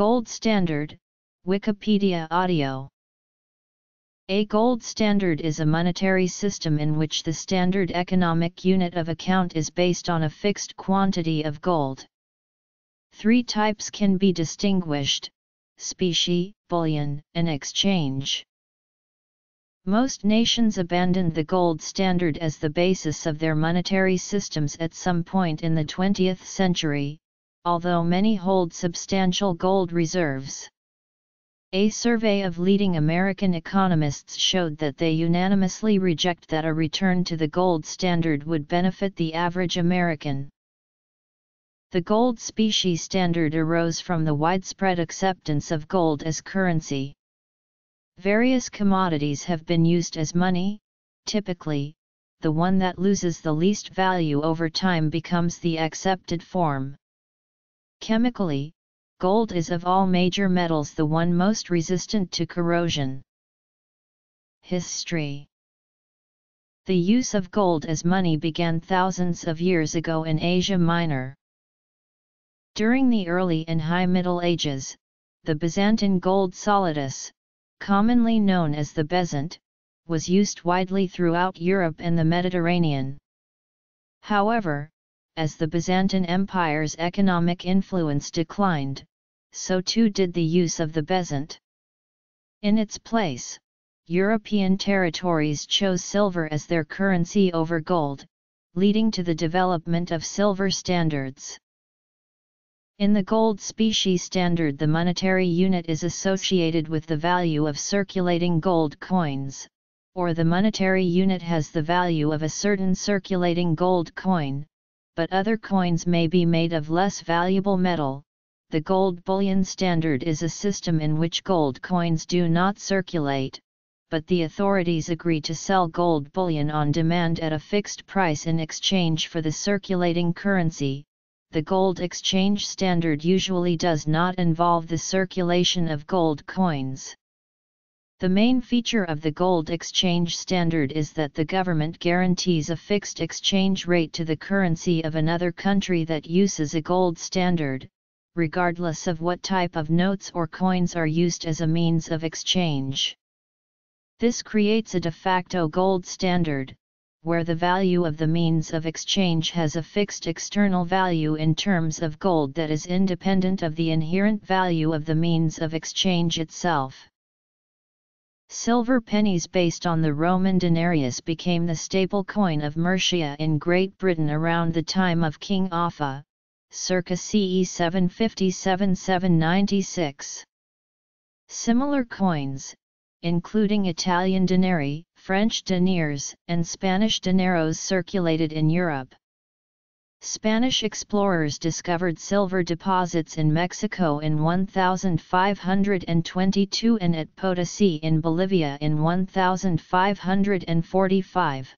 Gold Standard, Wikipedia Audio A gold standard is a monetary system in which the standard economic unit of account is based on a fixed quantity of gold. Three types can be distinguished, specie, bullion, and exchange. Most nations abandoned the gold standard as the basis of their monetary systems at some point in the 20th century, although many hold substantial gold reserves. A survey of leading American economists showed that they unanimously reject that a return to the gold standard would benefit the average American. The gold specie standard arose from the widespread acceptance of gold as currency. Various commodities have been used as money, typically, the one that loses the least value over time becomes the accepted form. Chemically, gold is of all major metals the one most resistant to corrosion. History The use of gold as money began thousands of years ago in Asia Minor. During the early and High Middle Ages, the Byzantine gold solidus, commonly known as the bezant, was used widely throughout Europe and the Mediterranean. However, as the Byzantine Empire's economic influence declined, so too did the use of the bezant. In its place, European territories chose silver as their currency over gold, leading to the development of silver standards. In the gold specie standard the monetary unit is associated with the value of circulating gold coins, or the monetary unit has the value of a certain circulating gold coin, but other coins may be made of less valuable metal. The gold bullion standard is a system in which gold coins do not circulate, but the authorities agree to sell gold bullion on demand at a fixed price in exchange for the circulating currency, the gold exchange standard usually does not involve the circulation of gold coins. The main feature of the gold exchange standard is that the government guarantees a fixed exchange rate to the currency of another country that uses a gold standard, regardless of what type of notes or coins are used as a means of exchange. This creates a de facto gold standard, where the value of the means of exchange has a fixed external value in terms of gold that is independent of the inherent value of the means of exchange itself. Silver pennies based on the Roman denarius became the staple coin of Mercia in Great Britain around the time of King Offa, circa CE 757-796. Similar coins, including Italian denarii, French deniers, and Spanish dineros circulated in Europe. Spanish explorers discovered silver deposits in Mexico in 1522 and at Potosi in Bolivia in 1545.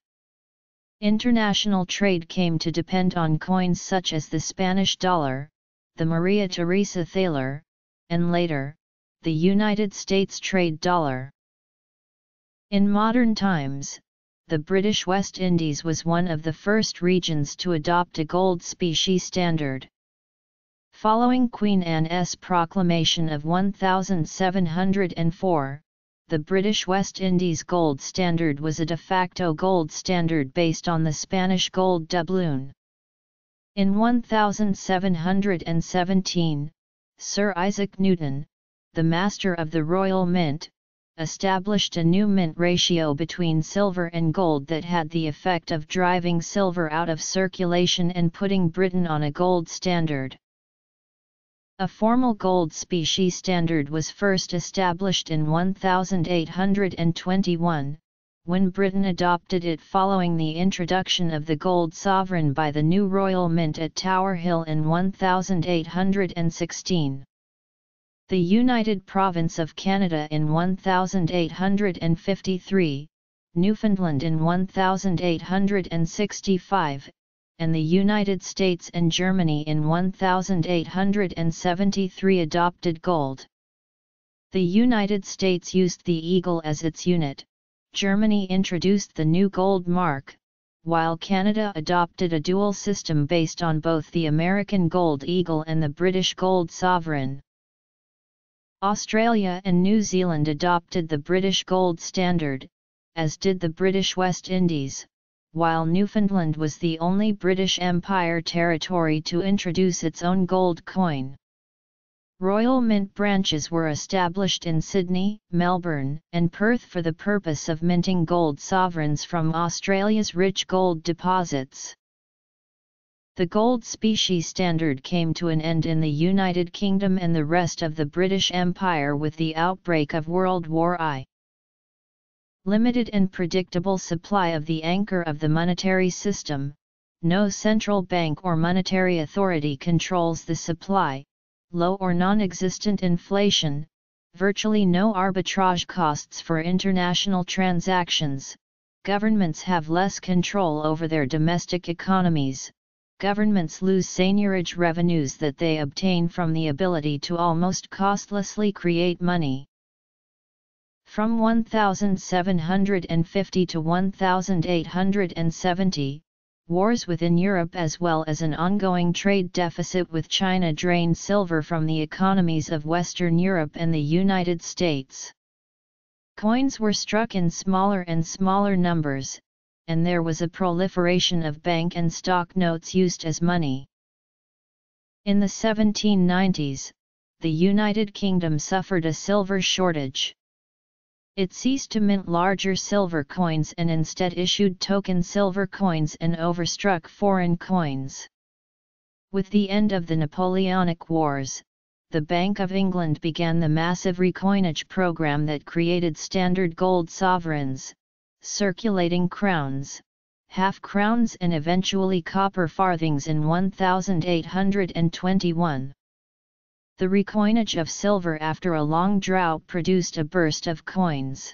International trade came to depend on coins such as the Spanish dollar, the Maria Theresa thaler, and later, the United States trade dollar. In modern times, the British West Indies was one of the first regions to adopt a gold specie standard. Following Queen Anne's proclamation of 1704, the British West Indies gold standard was a de facto gold standard based on the Spanish gold doubloon. In 1717, Sir Isaac Newton, the master of the Royal Mint, established a new mint ratio between silver and gold that had the effect of driving silver out of circulation and putting Britain on a gold standard. A formal gold specie standard was first established in 1821, when Britain adopted it following the introduction of the gold sovereign by the new Royal Mint at Tower Hill in 1816 the United Province of Canada in 1853, Newfoundland in 1865, and the United States and Germany in 1873 adopted gold. The United States used the eagle as its unit, Germany introduced the new gold mark, while Canada adopted a dual system based on both the American gold eagle and the British gold sovereign. Australia and New Zealand adopted the British gold standard, as did the British West Indies, while Newfoundland was the only British Empire territory to introduce its own gold coin. Royal Mint branches were established in Sydney, Melbourne, and Perth for the purpose of minting gold sovereigns from Australia's rich gold deposits. The gold specie standard came to an end in the United Kingdom and the rest of the British Empire with the outbreak of World War I. Limited and predictable supply of the anchor of the monetary system, no central bank or monetary authority controls the supply, low or non-existent inflation, virtually no arbitrage costs for international transactions, governments have less control over their domestic economies, governments lose seigniorage revenues that they obtain from the ability to almost costlessly create money. From 1750 to 1870, wars within Europe as well as an ongoing trade deficit with China drained silver from the economies of Western Europe and the United States. Coins were struck in smaller and smaller numbers, and there was a proliferation of bank and stock notes used as money. In the 1790s, the United Kingdom suffered a silver shortage. It ceased to mint larger silver coins and instead issued token silver coins and overstruck foreign coins. With the end of the Napoleonic Wars, the Bank of England began the massive recoinage program that created standard gold sovereigns, circulating crowns, half crowns and eventually copper farthings in 1821 the recoinage of silver after a long drought produced a burst of coins.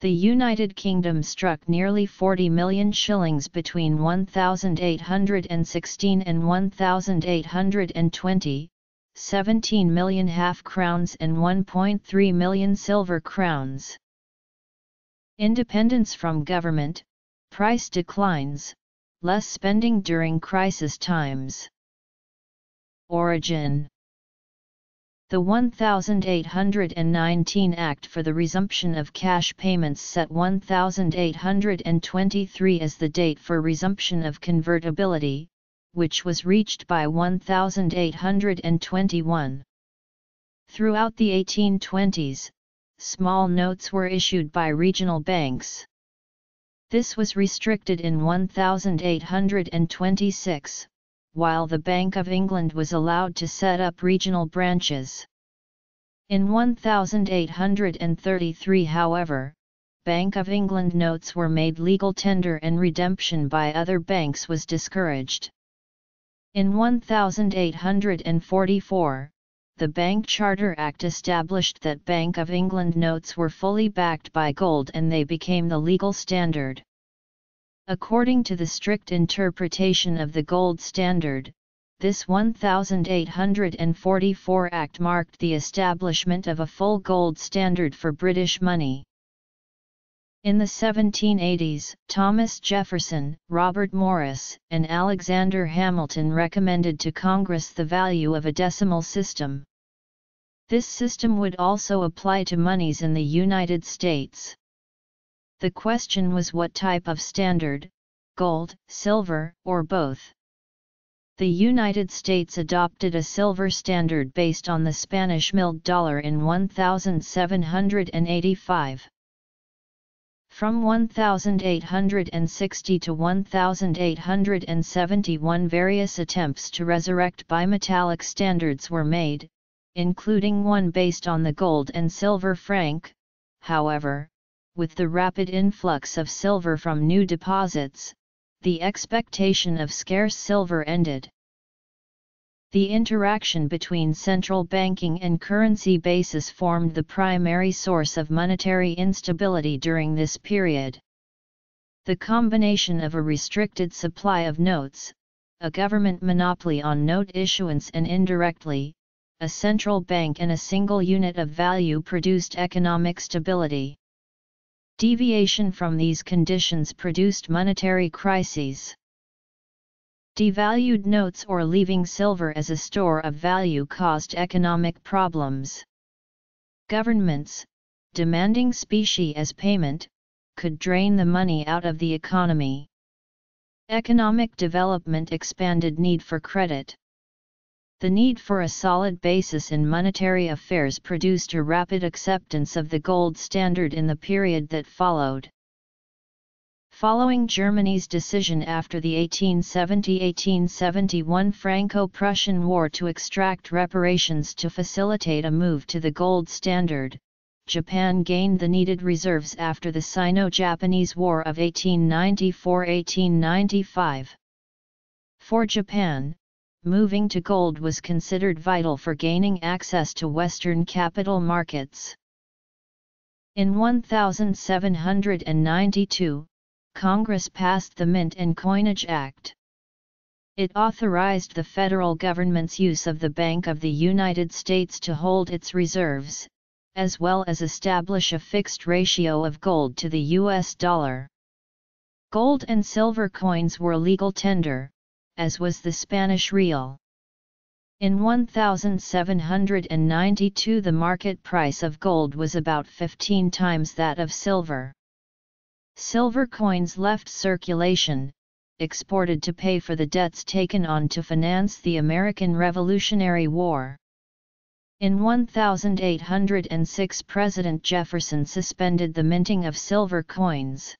The United Kingdom struck nearly 40 million shillings between 1816 and 1820, 17 million half crowns and 1.3 million silver crowns. Independence from government, price declines, less spending during crisis times. Origin the 1819 Act for the Resumption of Cash Payments set 1823 as the date for resumption of convertibility, which was reached by 1821. Throughout the 1820s, small notes were issued by regional banks. This was restricted in 1826, while the Bank of England was allowed to set up regional branches. In 1833 however, Bank of England notes were made legal tender and redemption by other banks was discouraged. In 1844, the Bank Charter Act established that Bank of England notes were fully backed by gold and they became the legal standard. According to the strict interpretation of the gold standard, this 1844 Act marked the establishment of a full gold standard for British money. In the 1780s, Thomas Jefferson, Robert Morris, and Alexander Hamilton recommended to Congress the value of a decimal system. This system would also apply to monies in the United States. The question was what type of standard, gold, silver, or both. The United States adopted a silver standard based on the Spanish milled dollar in 1785. From 1860 to 1871 various attempts to resurrect bimetallic standards were made, including one based on the gold and silver franc, however, with the rapid influx of silver from new deposits, the expectation of scarce silver ended. The interaction between central banking and currency basis formed the primary source of monetary instability during this period. The combination of a restricted supply of notes, a government monopoly on note issuance and indirectly, a central bank and a single unit of value produced economic stability. Deviation from these conditions produced monetary crises. Devalued notes or leaving silver as a store of value caused economic problems. Governments, demanding specie as payment, could drain the money out of the economy. Economic development expanded need for credit. The need for a solid basis in monetary affairs produced a rapid acceptance of the gold standard in the period that followed. Following Germany's decision after the 1870–1871 Franco-Prussian War to extract reparations to facilitate a move to the gold standard, Japan gained the needed reserves after the Sino-Japanese War of 1894–1895. For Japan, moving to gold was considered vital for gaining access to Western capital markets. In 1792, Congress passed the Mint and Coinage Act. It authorized the federal government's use of the Bank of the United States to hold its reserves, as well as establish a fixed ratio of gold to the US dollar. Gold and silver coins were legal tender, as was the Spanish real. In 1792 the market price of gold was about 15 times that of silver. Silver coins left circulation, exported to pay for the debts taken on to finance the American Revolutionary War. In 1806 President Jefferson suspended the minting of silver coins.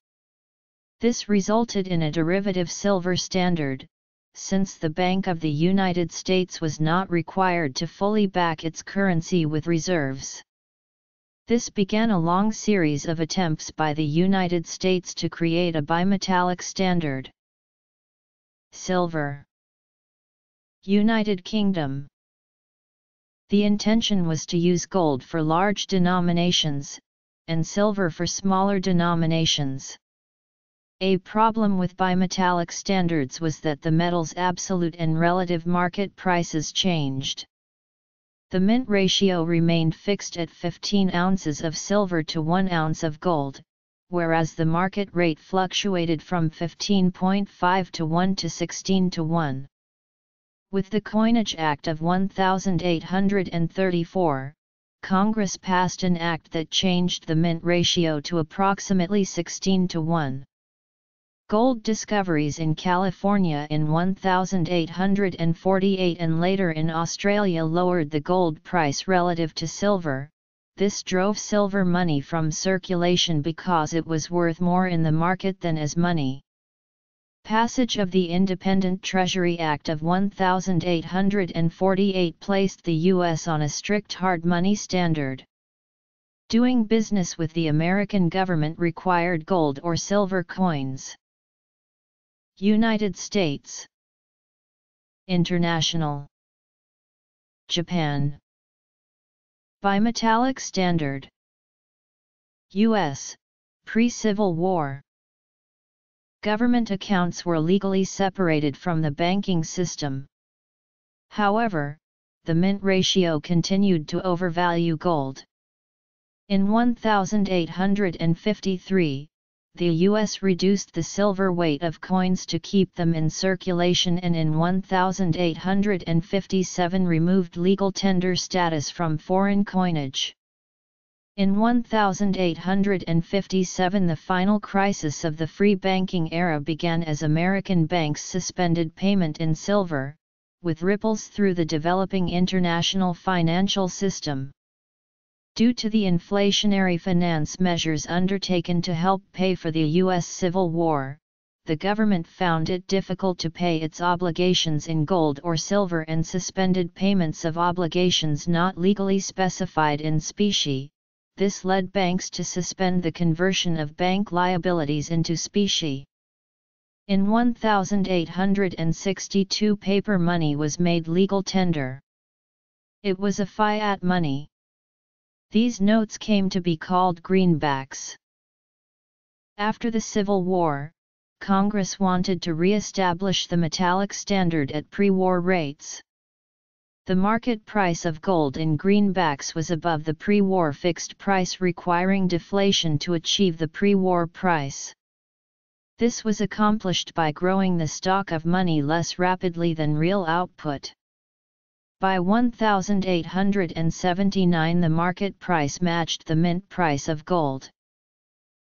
This resulted in a derivative silver standard, since the Bank of the United States was not required to fully back its currency with reserves. This began a long series of attempts by the United States to create a bimetallic standard. Silver United Kingdom The intention was to use gold for large denominations, and silver for smaller denominations. A problem with bimetallic standards was that the metal's absolute and relative market prices changed. The mint ratio remained fixed at 15 ounces of silver to 1 ounce of gold, whereas the market rate fluctuated from 15.5 to 1 to 16 to 1. With the Coinage Act of 1834, Congress passed an act that changed the mint ratio to approximately 16 to 1. Gold discoveries in California in 1848 and later in Australia lowered the gold price relative to silver, this drove silver money from circulation because it was worth more in the market than as money. Passage of the Independent Treasury Act of 1848 placed the U.S. on a strict hard money standard. Doing business with the American government required gold or silver coins. United States International Japan Bimetallic Standard U.S. Pre-Civil War Government accounts were legally separated from the banking system. However, the mint ratio continued to overvalue gold. In 1853, the U.S. reduced the silver weight of coins to keep them in circulation and in 1857 removed legal tender status from foreign coinage. In 1857 the final crisis of the free banking era began as American banks suspended payment in silver, with ripples through the developing international financial system. Due to the inflationary finance measures undertaken to help pay for the U.S. Civil War, the government found it difficult to pay its obligations in gold or silver and suspended payments of obligations not legally specified in specie. This led banks to suspend the conversion of bank liabilities into specie. In 1862 paper money was made legal tender. It was a fiat money. These notes came to be called greenbacks. After the Civil War, Congress wanted to re-establish the metallic standard at pre-war rates. The market price of gold in greenbacks was above the pre-war fixed price requiring deflation to achieve the pre-war price. This was accomplished by growing the stock of money less rapidly than real output. By 1879 the market price matched the mint price of gold.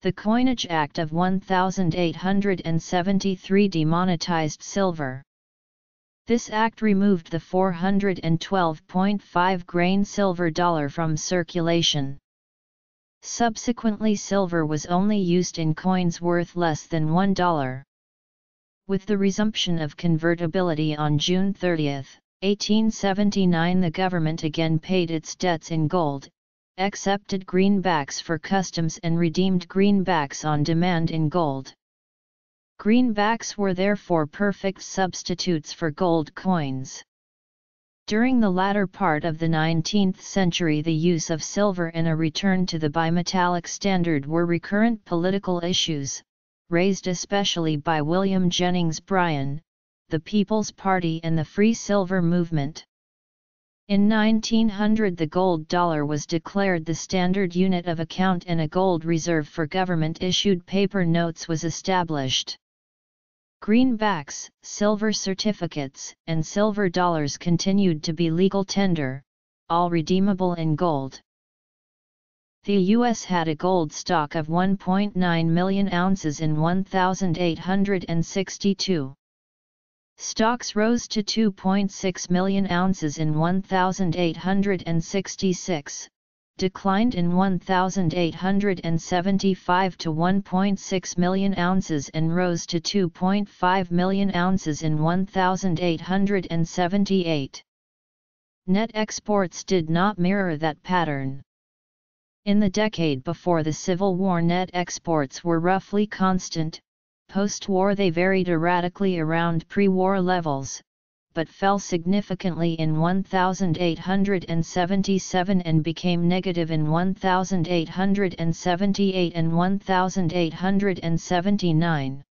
The Coinage Act of 1873 demonetized silver. This act removed the 412.5 grain silver dollar from circulation. Subsequently silver was only used in coins worth less than $1. With the resumption of convertibility on June 30, 1879 the government again paid its debts in gold, accepted greenbacks for customs and redeemed greenbacks on demand in gold. Greenbacks were therefore perfect substitutes for gold coins. During the latter part of the 19th century the use of silver and a return to the bimetallic standard were recurrent political issues, raised especially by William Jennings Bryan, the People's Party and the Free Silver Movement. In 1900 the gold dollar was declared the standard unit of account and a gold reserve for government-issued paper notes was established. Greenbacks, silver certificates, and silver dollars continued to be legal tender, all redeemable in gold. The U.S. had a gold stock of 1.9 million ounces in 1862. Stocks rose to 2.6 million ounces in 1866, declined in 1875 to 1.6 million ounces and rose to 2.5 million ounces in 1878. Net exports did not mirror that pattern. In the decade before the Civil War net exports were roughly constant, post-war they varied erratically around pre-war levels, but fell significantly in 1877 and became negative in 1878 and 1879.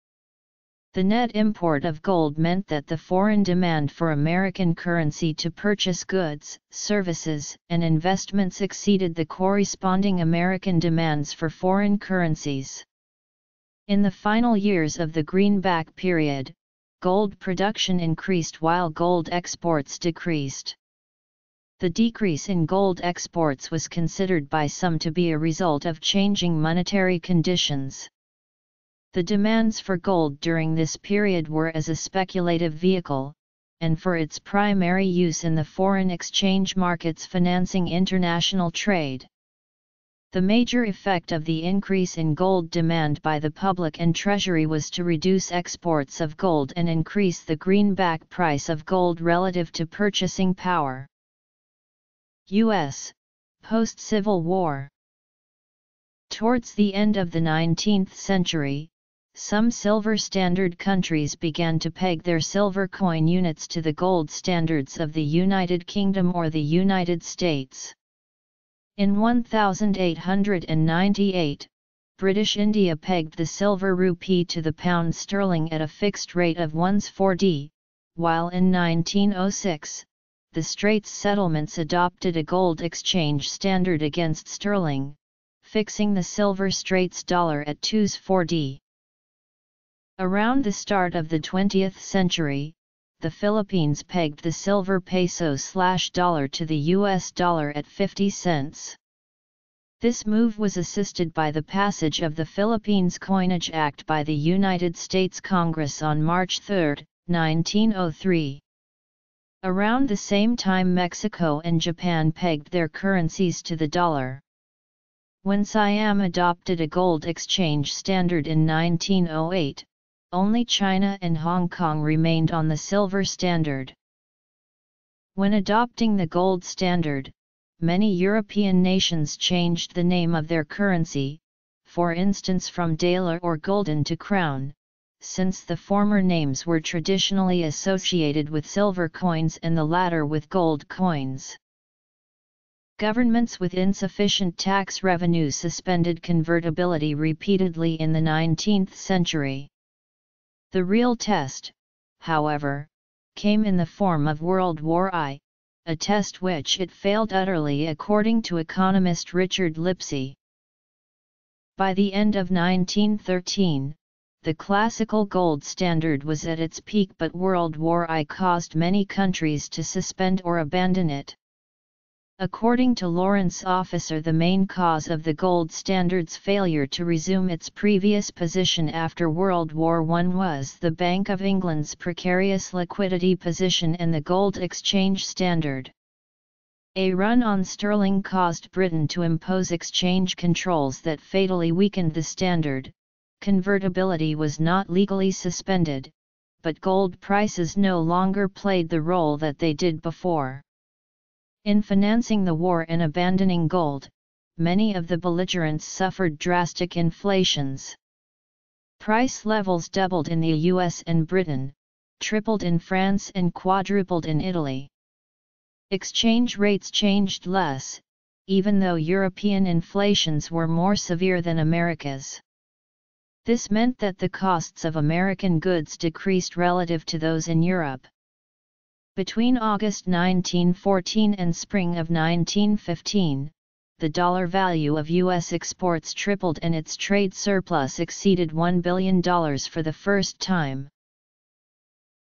The net import of gold meant that the foreign demand for American currency to purchase goods, services, and investments exceeded the corresponding American demands for foreign currencies. In the final years of the greenback period, gold production increased while gold exports decreased. The decrease in gold exports was considered by some to be a result of changing monetary conditions. The demands for gold during this period were as a speculative vehicle, and for its primary use in the foreign exchange markets financing international trade. The major effect of the increase in gold demand by the public and Treasury was to reduce exports of gold and increase the greenback price of gold relative to purchasing power. U.S. Post-Civil War Towards the end of the 19th century, some silver standard countries began to peg their silver coin units to the gold standards of the United Kingdom or the United States. In 1898, British India pegged the silver rupee to the pound sterling at a fixed rate of 1s 4d, while in 1906, the Straits settlements adopted a gold exchange standard against sterling, fixing the silver Straits dollar at 2s 4d. Around the start of the 20th century, the Philippines pegged the silver peso slash dollar to the US dollar at 50 cents. This move was assisted by the passage of the Philippines Coinage Act by the United States Congress on March 3, 1903. Around the same time Mexico and Japan pegged their currencies to the dollar. When Siam adopted a gold exchange standard in 1908, only China and Hong Kong remained on the silver standard. When adopting the gold standard, many European nations changed the name of their currency, for instance from daler or gulden to crown, since the former names were traditionally associated with silver coins and the latter with gold coins. Governments with insufficient tax revenue suspended convertibility repeatedly in the 19th century. The real test, however, came in the form of World War I, a test which it failed utterly according to economist Richard Lipsey. By the end of 1913, the classical gold standard was at its peak but World War I caused many countries to suspend or abandon it. According to Lawrence Officer the main cause of the gold standard's failure to resume its previous position after World War I was the Bank of England's precarious liquidity position and the gold exchange standard. A run on sterling caused Britain to impose exchange controls that fatally weakened the standard, convertibility was not legally suspended, but gold prices no longer played the role that they did before. In financing the war and abandoning gold, many of the belligerents suffered drastic inflations. Price levels doubled in the US and Britain, tripled in France and quadrupled in Italy. Exchange rates changed less, even though European inflations were more severe than America's. This meant that the costs of American goods decreased relative to those in Europe. Between August 1914 and spring of 1915, the dollar value of U.S. exports tripled and its trade surplus exceeded $1 billion for the first time.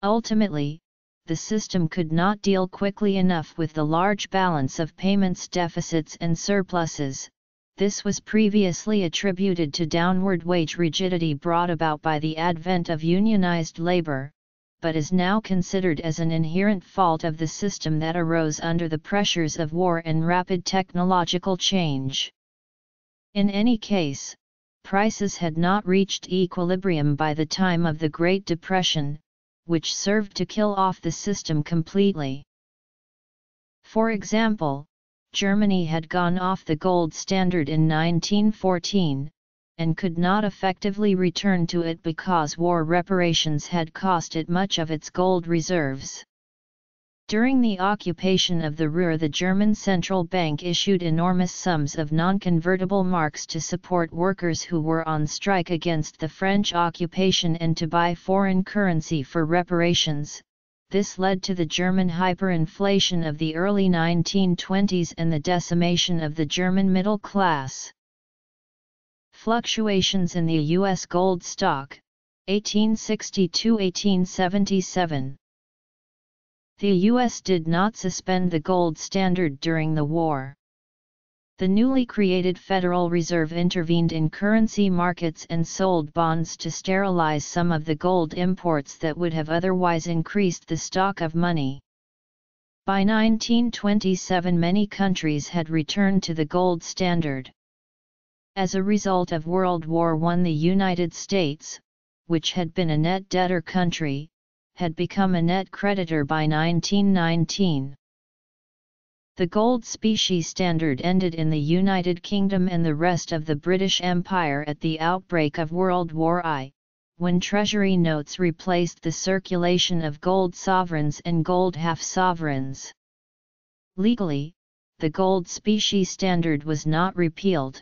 Ultimately, the system could not deal quickly enough with the large balance of payments deficits and surpluses, this was previously attributed to downward wage rigidity brought about by the advent of unionized labor, but is now considered as an inherent fault of the system that arose under the pressures of war and rapid technological change. In any case, prices had not reached equilibrium by the time of the Great Depression, which served to kill off the system completely. For example, Germany had gone off the gold standard in 1914, and could not effectively return to it because war reparations had cost it much of its gold reserves. During the occupation of the Ruhr the German central bank issued enormous sums of non-convertible marks to support workers who were on strike against the French occupation and to buy foreign currency for reparations. This led to the German hyperinflation of the early 1920s and the decimation of the German middle class. Fluctuations in the U.S. gold stock, 1860-1877 The U.S. did not suspend the gold standard during the war. The newly created Federal Reserve intervened in currency markets and sold bonds to sterilize some of the gold imports that would have otherwise increased the stock of money. By 1927 many countries had returned to the gold standard. As a result of World War I the United States, which had been a net debtor country, had become a net creditor by 1919. The gold specie standard ended in the United Kingdom and the rest of the British Empire at the outbreak of World War I, when Treasury notes replaced the circulation of gold sovereigns and gold half-sovereigns. Legally, the gold specie standard was not repealed.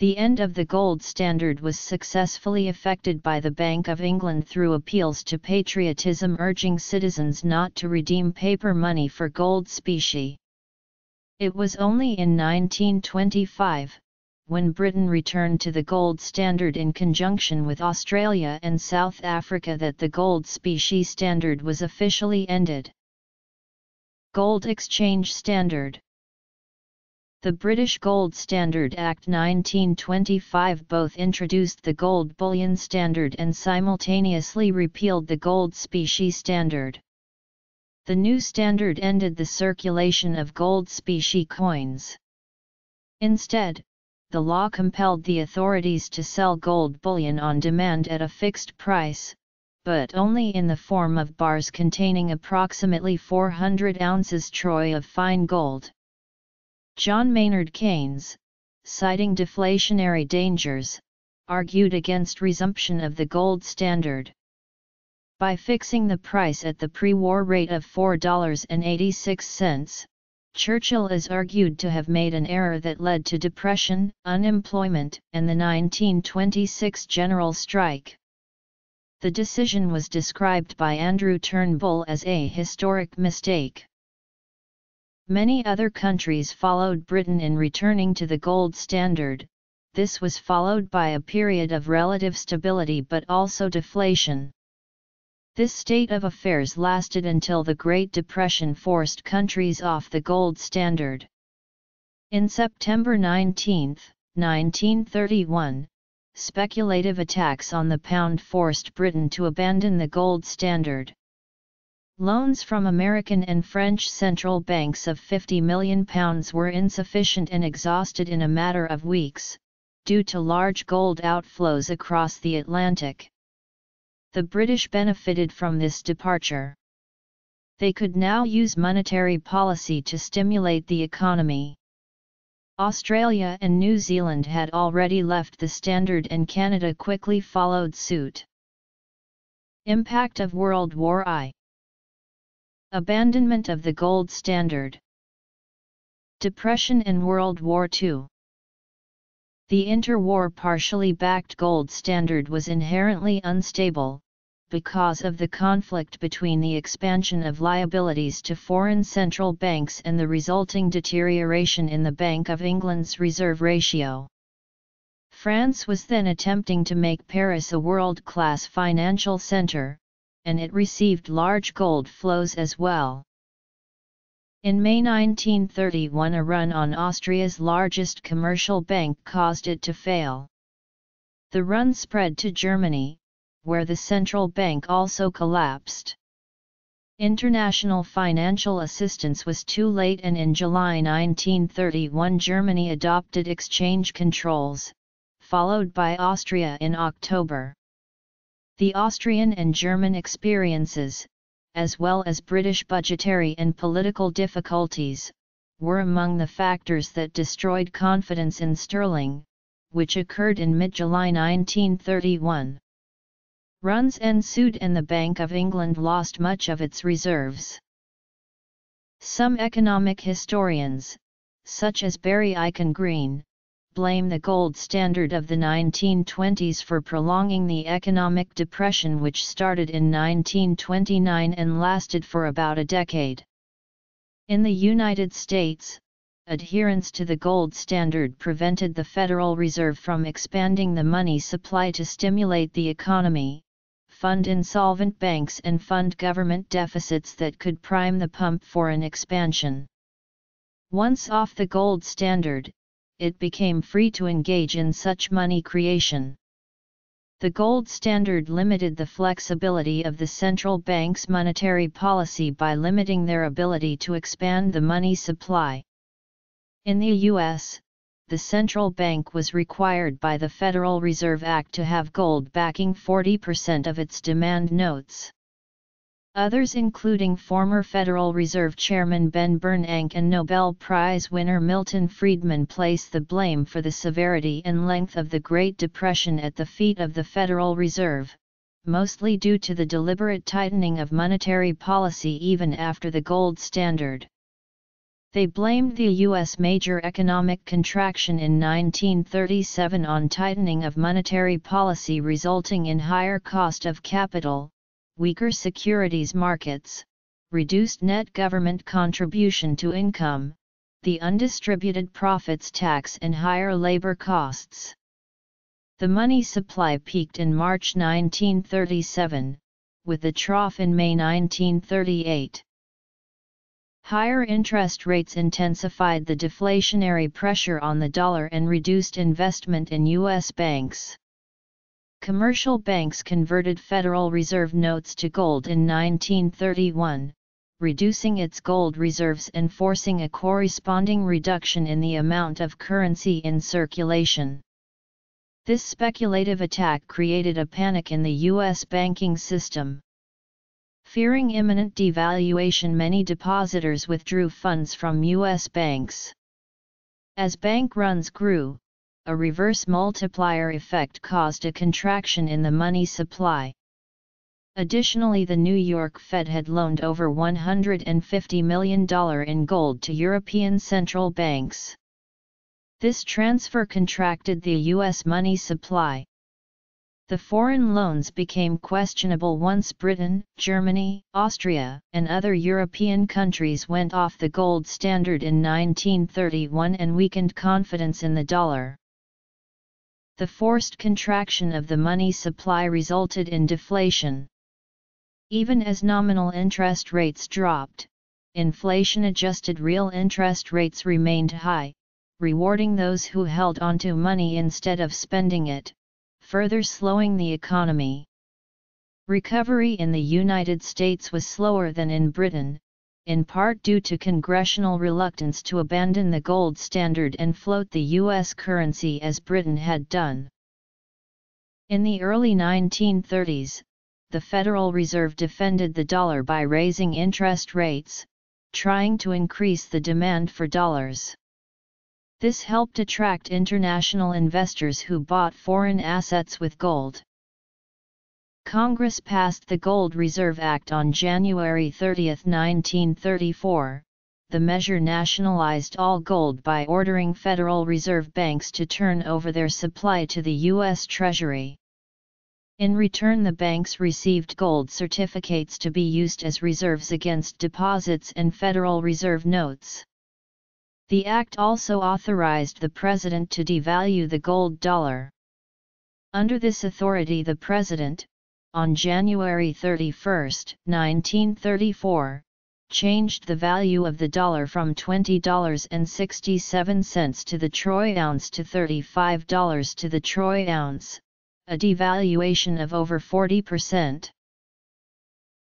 The end of the gold standard was successfully effected by the Bank of England through appeals to patriotism urging citizens not to redeem paper money for gold specie. It was only in 1925, when Britain returned to the gold standard in conjunction with Australia and South Africa that the gold specie standard was officially ended. Gold Exchange Standard the British Gold Standard Act 1925 both introduced the gold bullion standard and simultaneously repealed the gold specie standard. The new standard ended the circulation of gold specie coins. Instead, the law compelled the authorities to sell gold bullion on demand at a fixed price, but only in the form of bars containing approximately 400 ounces troy of fine gold. John Maynard Keynes, citing deflationary dangers, argued against resumption of the gold standard. By fixing the price at the pre-war rate of $4.86, Churchill is argued to have made an error that led to depression, unemployment, and the 1926 general strike. The decision was described by Andrew Turnbull as a historic mistake. Many other countries followed Britain in returning to the gold standard, this was followed by a period of relative stability but also deflation. This state of affairs lasted until the Great Depression forced countries off the gold standard. In September 19, 1931, speculative attacks on the pound forced Britain to abandon the gold standard. Loans from American and French central banks of £50 million were insufficient and exhausted in a matter of weeks, due to large gold outflows across the Atlantic. The British benefited from this departure. They could now use monetary policy to stimulate the economy. Australia and New Zealand had already left the standard and Canada quickly followed suit. Impact of World War I Abandonment of the gold standard Depression and World War II The interwar partially backed gold standard was inherently unstable, because of the conflict between the expansion of liabilities to foreign central banks and the resulting deterioration in the Bank of England's reserve ratio. France was then attempting to make Paris a world-class financial centre, and it received large gold flows as well. In May 1931 a run on Austria's largest commercial bank caused it to fail. The run spread to Germany, where the central bank also collapsed. International financial assistance was too late and in July 1931 Germany adopted exchange controls, followed by Austria in October. The Austrian and German experiences, as well as British budgetary and political difficulties, were among the factors that destroyed confidence in sterling, which occurred in mid-July 1931. Runs ensued and the Bank of England lost much of its reserves. Some economic historians, such as Barry Eichengreen, Green, blame the gold standard of the 1920s for prolonging the economic depression which started in 1929 and lasted for about a decade. In the United States, adherence to the gold standard prevented the Federal Reserve from expanding the money supply to stimulate the economy, fund insolvent banks and fund government deficits that could prime the pump for an expansion. Once off the gold standard, it became free to engage in such money creation. The gold standard limited the flexibility of the central bank's monetary policy by limiting their ability to expand the money supply. In the U.S., the central bank was required by the Federal Reserve Act to have gold backing 40% of its demand notes. Others including former Federal Reserve Chairman Ben Bernanke and Nobel Prize winner Milton Friedman place the blame for the severity and length of the Great Depression at the feet of the Federal Reserve, mostly due to the deliberate tightening of monetary policy even after the gold standard. They blamed the U.S. major economic contraction in 1937 on tightening of monetary policy resulting in higher cost of capital, weaker securities markets, reduced net government contribution to income, the undistributed profits tax and higher labor costs. The money supply peaked in March 1937, with the trough in May 1938. Higher interest rates intensified the deflationary pressure on the dollar and reduced investment in U.S. banks. Commercial banks converted Federal Reserve notes to gold in 1931, reducing its gold reserves and forcing a corresponding reduction in the amount of currency in circulation. This speculative attack created a panic in the U.S. banking system. Fearing imminent devaluation many depositors withdrew funds from U.S. banks. As bank runs grew, a reverse multiplier effect caused a contraction in the money supply. Additionally the New York Fed had loaned over $150 million in gold to European central banks. This transfer contracted the U.S. money supply. The foreign loans became questionable once Britain, Germany, Austria, and other European countries went off the gold standard in 1931 and weakened confidence in the dollar. The forced contraction of the money supply resulted in deflation. Even as nominal interest rates dropped, inflation-adjusted real interest rates remained high, rewarding those who held onto money instead of spending it, further slowing the economy. Recovery in the United States was slower than in Britain, in part due to congressional reluctance to abandon the gold standard and float the U.S. currency as Britain had done. In the early 1930s, the Federal Reserve defended the dollar by raising interest rates, trying to increase the demand for dollars. This helped attract international investors who bought foreign assets with gold. Congress passed the Gold Reserve Act on January 30, 1934. The measure nationalized all gold by ordering Federal Reserve banks to turn over their supply to the U.S. Treasury. In return the banks received gold certificates to be used as reserves against deposits and Federal Reserve notes. The act also authorized the President to devalue the gold dollar. Under this authority the President, on January 31, 1934, changed the value of the dollar from $20.67 to the troy ounce to $35 to the troy ounce, a devaluation of over 40%.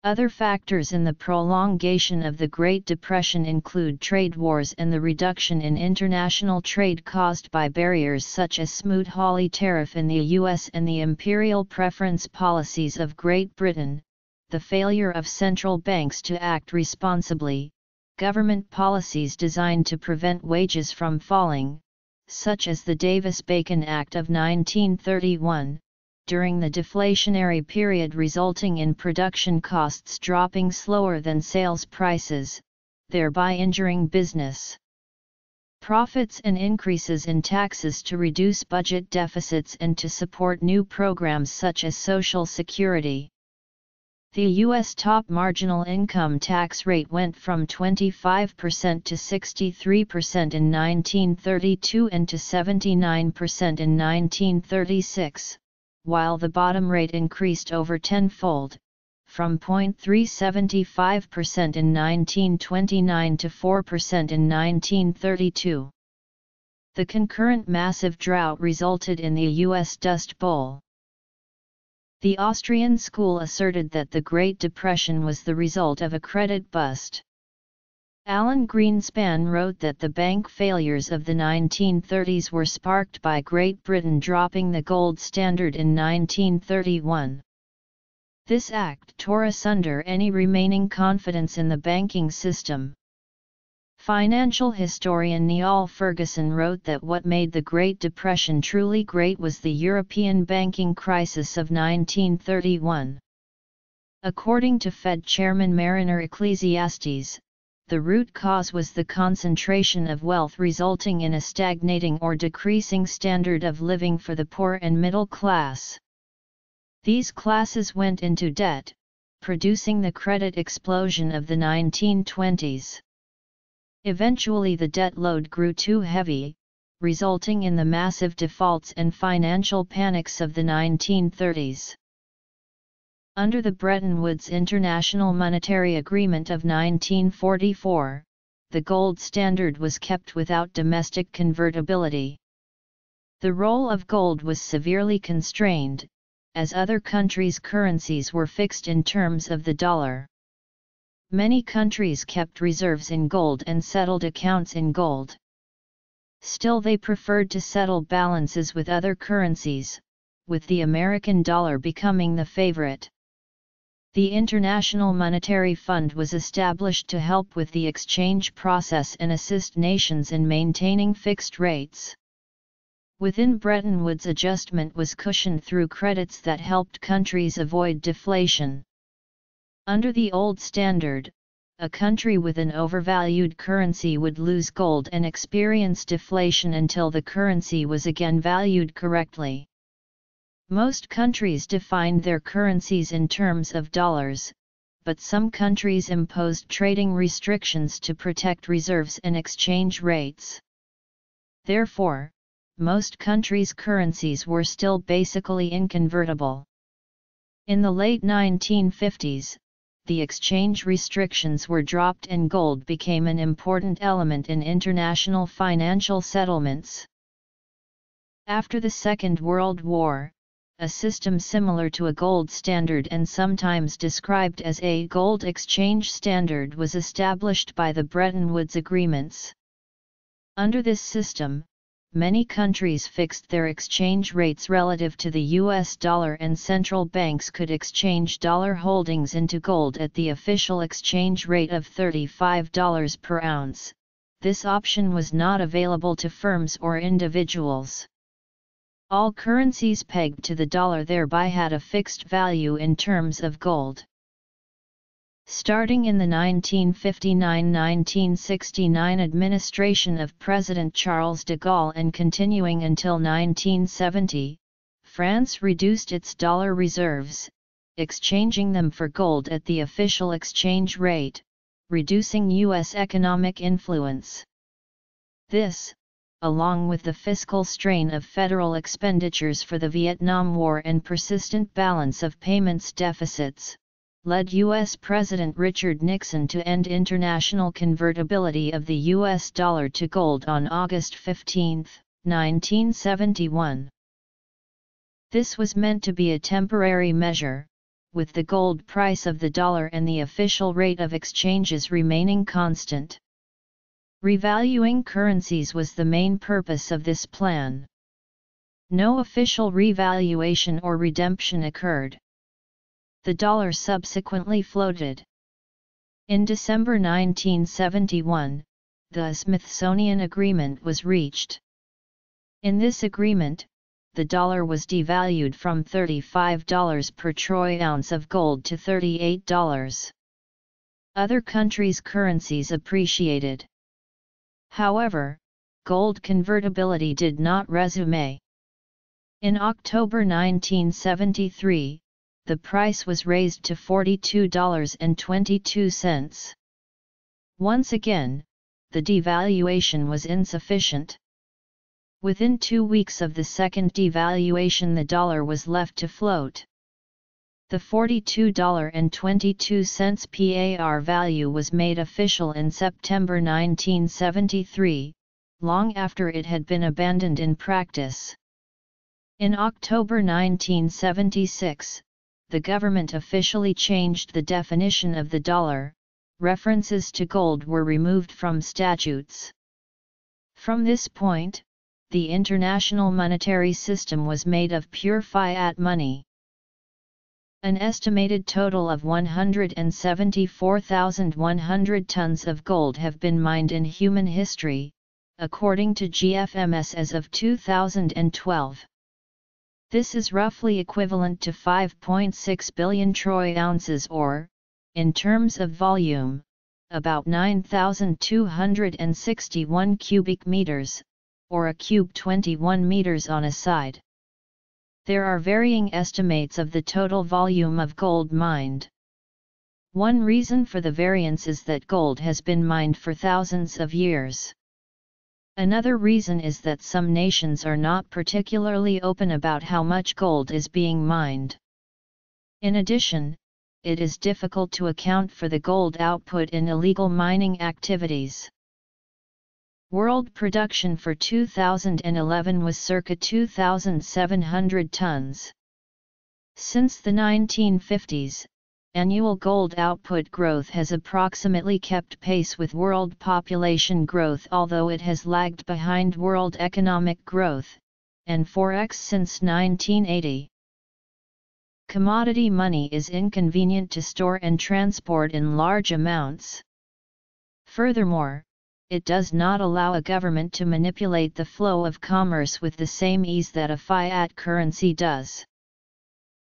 Other factors in the prolongation of the Great Depression include trade wars and the reduction in international trade caused by barriers such as Smoot-Hawley tariff in the US and the imperial preference policies of Great Britain, the failure of central banks to act responsibly, government policies designed to prevent wages from falling, such as the Davis-Bacon Act of 1931, during the deflationary period resulting in production costs dropping slower than sales prices, thereby injuring business. Profits and increases in taxes to reduce budget deficits and to support new programs such as Social Security. The U.S. top marginal income tax rate went from 25% to 63% in 1932 and to 79% in 1936, while the bottom rate increased over tenfold, from 0.375% in 1929 to 4% in 1932. The concurrent massive drought resulted in the U.S. Dust Bowl. The Austrian school asserted that the Great Depression was the result of a credit bust. Alan Greenspan wrote that the bank failures of the 1930s were sparked by Great Britain dropping the gold standard in 1931. This act tore asunder any remaining confidence in the banking system. Financial historian Niall Ferguson wrote that what made the Great Depression truly great was the European banking crisis of 1931. According to Fed Chairman Marriner Eccles, the root cause was the concentration of wealth resulting in a stagnating or decreasing standard of living for the poor and middle class. These classes went into debt, producing the credit explosion of the 1920s. Eventually the debt load grew too heavy, resulting in the massive defaults and financial panics of the 1930s. Under the Bretton Woods International Monetary Agreement of 1944, the gold standard was kept without domestic convertibility. The role of gold was severely constrained, as other countries' currencies were fixed in terms of the dollar. Many countries kept reserves in gold and settled accounts in gold. Still they preferred to settle balances with other currencies, with the American dollar becoming the favorite. The International Monetary Fund was established to help with the exchange process and assist nations in maintaining fixed rates. Within Bretton Woods adjustment was cushioned through credits that helped countries avoid deflation. Under the old standard, a country with an overvalued currency would lose gold and experience deflation until the currency was again valued correctly. Most countries defined their currencies in terms of dollars, but some countries imposed trading restrictions to protect reserves and exchange rates. Therefore, most countries' currencies were still basically inconvertible. In the late 1950s, the exchange restrictions were dropped and gold became an important element in international financial settlements. After the Second World War, a system similar to a gold standard and sometimes described as a gold exchange standard was established by the Bretton Woods agreements. Under this system, many countries fixed their exchange rates relative to the US dollar and central banks could exchange dollar holdings into gold at the official exchange rate of $35 per ounce. This option was not available to firms or individuals. All currencies pegged to the dollar thereby had a fixed value in terms of gold. Starting in the 1959–1969 administration of President Charles de Gaulle and continuing until 1970, France reduced its dollar reserves, exchanging them for gold at the official exchange rate, reducing U.S. economic influence. This, along with the fiscal strain of federal expenditures for the Vietnam War and persistent balance of payments deficits, led U.S. President Richard Nixon to end international convertibility of the U.S. dollar to gold on August 15, 1971. This was meant to be a temporary measure, with the gold price of the dollar and the official rate of exchanges remaining constant. Revaluing currencies was the main purpose of this plan. No official revaluation or redemption occurred the dollar subsequently floated. In December 1971, the Smithsonian Agreement was reached. In this agreement, the dollar was devalued from $35 per troy ounce of gold to $38. Other countries' currencies appreciated. However, gold convertibility did not resume. In October 1973, the price was raised to $42.22. Once again, the devaluation was insufficient. Within two weeks of the second devaluation the dollar was left to float. The $42.22 PAR value was made official in September 1973, long after it had been abandoned in practice. In October 1976, the government officially changed the definition of the dollar, references to gold were removed from statutes. From this point, the international monetary system was made of pure fiat money. An estimated total of 174,100 tons of gold have been mined in human history, according to GFMS as of 2012. This is roughly equivalent to 5.6 billion troy ounces or, in terms of volume, about 9,261 cubic meters, or a cube 21 meters on a side. There are varying estimates of the total volume of gold mined. One reason for the variance is that gold has been mined for thousands of years. Another reason is that some nations are not particularly open about how much gold is being mined. In addition, it is difficult to account for the gold output in illegal mining activities. World production for 2011 was circa 2,700 tons. Since the 1950s, annual gold output growth has approximately kept pace with world population growth although it has lagged behind world economic growth, and 4x since 1980. Commodity money is inconvenient to store and transport in large amounts. Furthermore, it does not allow a government to manipulate the flow of commerce with the same ease that a fiat currency does.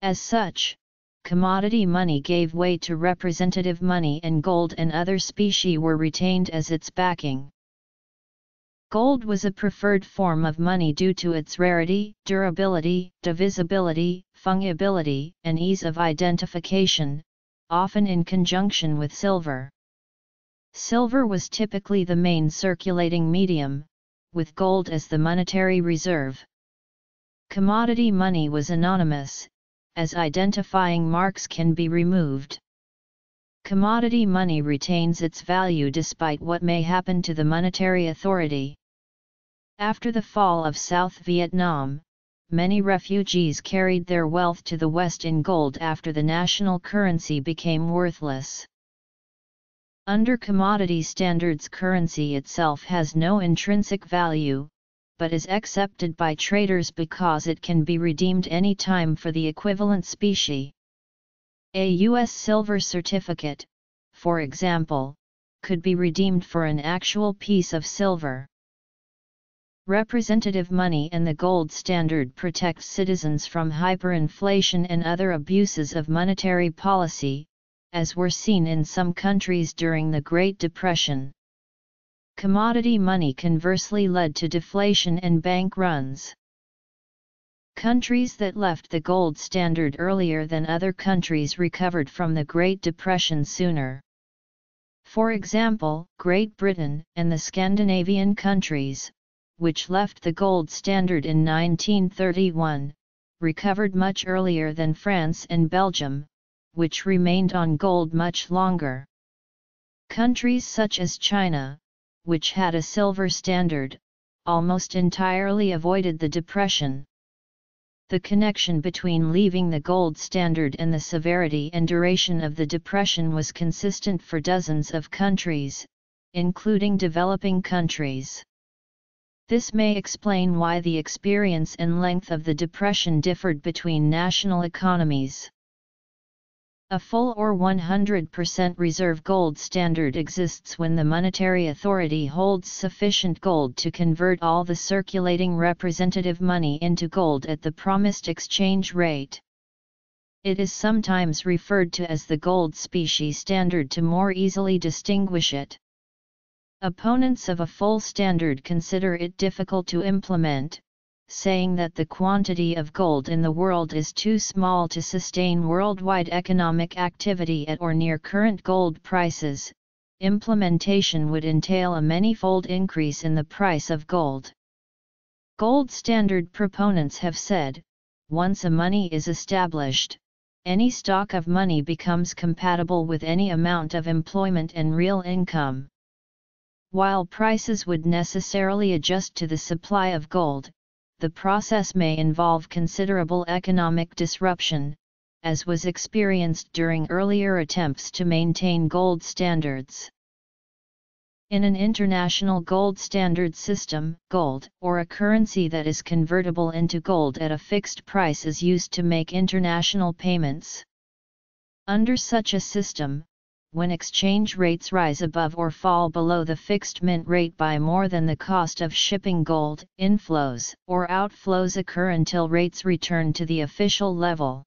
As such, commodity money gave way to representative money and gold and other specie were retained as its backing. Gold was a preferred form of money due to its rarity, durability, divisibility, fungibility, and ease of identification, often in conjunction with silver. Silver was typically the main circulating medium, with gold as the monetary reserve. Commodity money was anonymous, as identifying marks can be removed. Commodity money retains its value despite what may happen to the monetary authority. After the fall of South Vietnam, many refugees carried their wealth to the West in gold after the national currency became worthless. Under commodity standards currency itself has no intrinsic value, but is accepted by traders because it can be redeemed any time for the equivalent specie. A U.S. silver certificate, for example, could be redeemed for an actual piece of silver. Representative money and the gold standard protects citizens from hyperinflation and other abuses of monetary policy, as were seen in some countries during the Great Depression. Commodity money conversely led to deflation and bank runs. Countries that left the gold standard earlier than other countries recovered from the Great Depression sooner. For example, Great Britain and the Scandinavian countries, which left the gold standard in 1931, recovered much earlier than France and Belgium, which remained on gold much longer. Countries such as China, which had a silver standard, almost entirely avoided the depression. The connection between leaving the gold standard and the severity and duration of the depression was consistent for dozens of countries, including developing countries. This may explain why the experience and length of the depression differed between national economies. A full or 100% reserve gold standard exists when the monetary authority holds sufficient gold to convert all the circulating representative money into gold at the promised exchange rate. It is sometimes referred to as the gold specie standard to more easily distinguish it. Opponents of a full standard consider it difficult to implement, saying that the quantity of gold in the world is too small to sustain worldwide economic activity at or near current gold prices. Implementation would entail a many-fold increase in the price of gold. Gold standard proponents have said, once a money is established, any stock of money becomes compatible with any amount of employment and real income. While prices would necessarily adjust to the supply of gold, the process may involve considerable economic disruption, as was experienced during earlier attempts to maintain gold standards. In an international gold standard system, gold, or a currency that is convertible into gold at a fixed price is used to make international payments. Under such a system, when exchange rates rise above or fall below the fixed mint rate by more than the cost of shipping gold, inflows or outflows occur until rates return to the official level.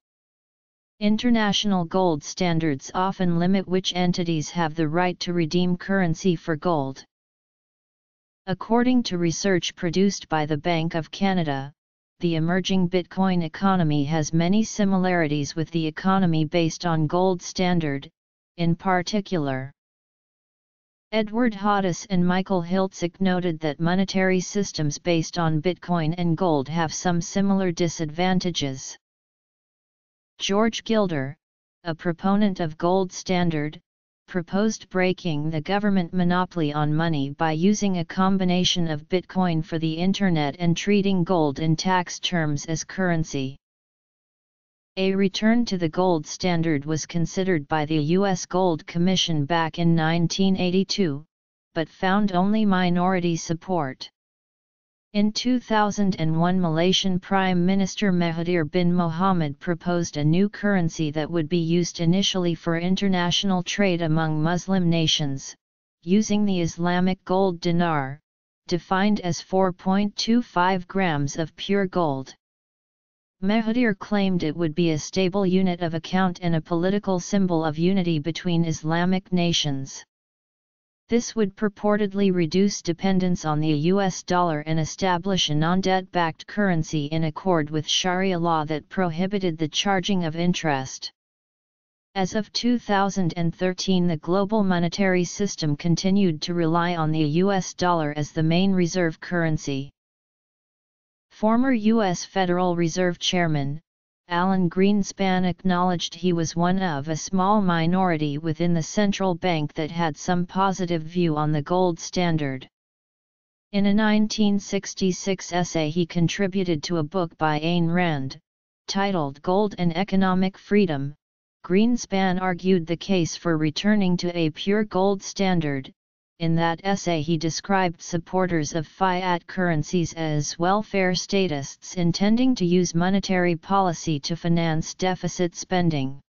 International gold standards often limit which entities have the right to redeem currency for gold. According to research produced by the Bank of Canada, the emerging Bitcoin economy has many similarities with the economy based on gold standard, in particular. Edward Hadas and Michael Hiltzik noted that monetary systems based on Bitcoin and gold have some similar disadvantages. George Gilder, a proponent of gold standard, proposed breaking the government monopoly on money by using a combination of Bitcoin for the Internet and treating gold in tax terms as currency. A return to the gold standard was considered by the U.S. Gold Commission back in 1982, but found only minority support. In 2001 Malaysian Prime Minister Mahathir bin Mohamad proposed a new currency that would be used initially for international trade among Muslim nations, using the Islamic gold dinar, defined as 4.25 grams of pure gold. Mahathir claimed it would be a stable unit of account and a political symbol of unity between Islamic nations. This would purportedly reduce dependence on the US dollar and establish a non-debt-backed currency in accord with Sharia law that prohibited the charging of interest. As of 2013 the global monetary system continued to rely on the US dollar as the main reserve currency. Former U.S. Federal Reserve Chairman, Alan Greenspan acknowledged he was one of a small minority within the central bank that had some positive view on the gold standard. In a 1966 essay he contributed to a book by Ayn Rand, titled Gold and Economic Freedom, Greenspan argued the case for returning to a pure gold standard, in that essay he described supporters of fiat currencies as welfare statists intending to use monetary policy to finance deficit spending.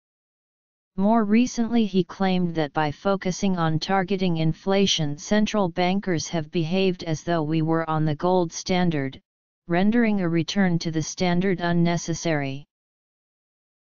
More recently he claimed that by focusing on targeting inflation central bankers have behaved as though we were on the gold standard, rendering a return to the standard unnecessary.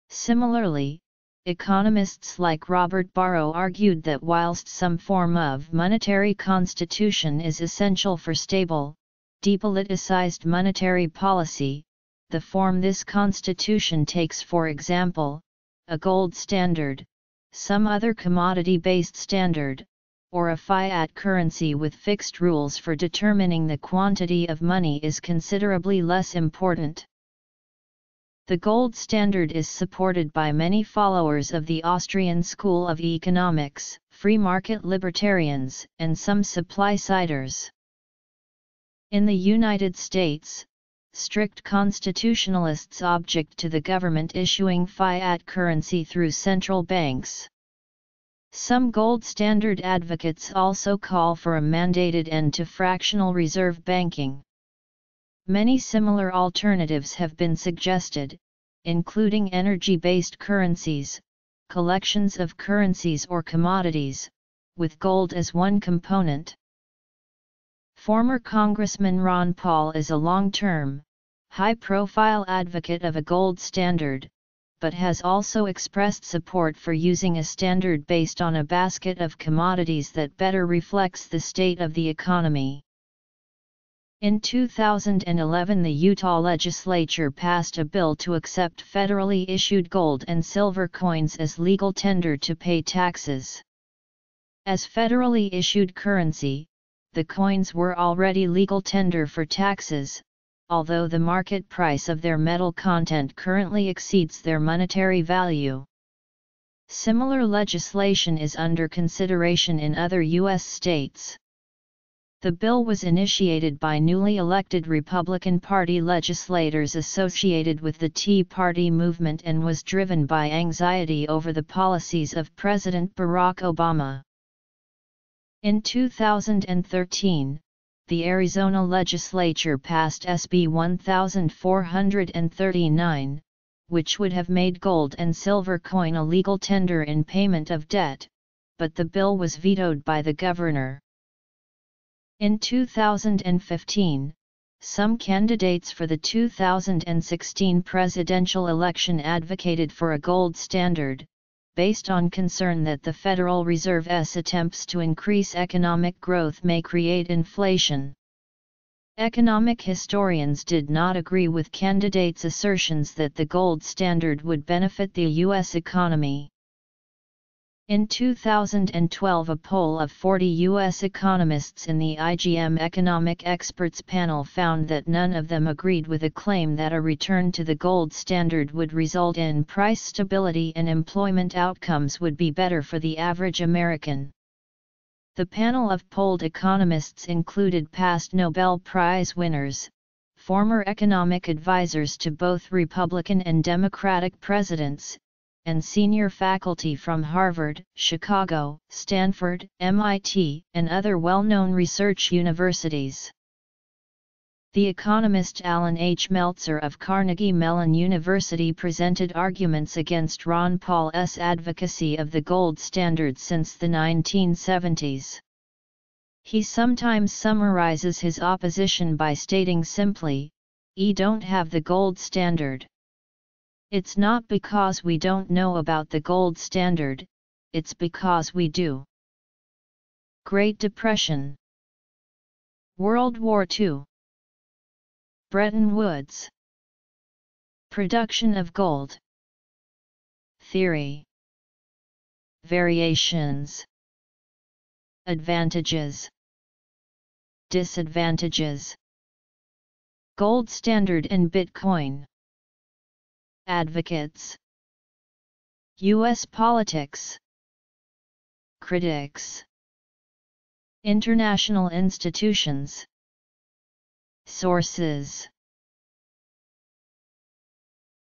Similarly, Economists like Robert Barro argued that whilst some form of monetary constitution is essential for stable, depoliticized monetary policy, the form this constitution takes for example, a gold standard, some other commodity-based standard, or a fiat currency with fixed rules for determining the quantity of money is considerably less important. The gold standard is supported by many followers of the Austrian School of Economics, free market libertarians, and some supply-siders. In the United States, strict constitutionalists object to the government issuing fiat currency through central banks. Some gold standard advocates also call for a mandated end to fractional reserve banking. Many similar alternatives have been suggested, including energy-based currencies, collections of currencies or commodities, with gold as one component. Former Congressman Ron Paul is a long-term, high-profile advocate of a gold standard, but has also expressed support for using a standard based on a basket of commodities that better reflects the state of the economy. In 2011 the Utah legislature passed a bill to accept federally issued gold and silver coins as legal tender to pay taxes. As federally issued currency, the coins were already legal tender for taxes, although the market price of their metal content currently exceeds their monetary value. Similar legislation is under consideration in other U.S. states. The bill was initiated by newly elected Republican Party legislators associated with the Tea Party movement and was driven by anxiety over the policies of President Barack Obama. In 2013, the Arizona legislature passed SB 1439, which would have made gold and silver coin a legal tender in payment of debt, but the bill was vetoed by the governor. In 2015, some candidates for the 2016 presidential election advocated for a gold standard, based on concern that the Federal Reserve's attempts to increase economic growth may create inflation. Economic historians did not agree with candidates' assertions that the gold standard would benefit the U.S. economy. In 2012 a poll of 40 U.S. economists in the IGM Economic Experts panel found that none of them agreed with a claim that a return to the gold standard would result in price stability and employment outcomes would be better for the average American. The panel of polled economists included past Nobel Prize winners, former economic advisers to both Republican and Democratic presidents, and senior faculty from Harvard, Chicago, Stanford, MIT, and other well-known research universities. The economist Allan H. Meltzer of Carnegie Mellon University presented arguments against Ron Paul's advocacy of the gold standard since the 1970s. He sometimes summarizes his opposition by stating simply, E don't have the gold standard. It's not because we don't know about the gold standard, it's because we do. Great Depression. World War II Bretton Woods. Production of gold. Theory. Variations. Advantages. Disadvantages. Gold standard and Bitcoin Advocates U.S. politics Critics International institutions Sources